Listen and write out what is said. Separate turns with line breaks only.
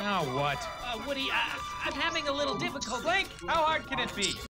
Now what?
Uh, Woody, I, I'm having a little difficulty.
Blink, how hard can it be?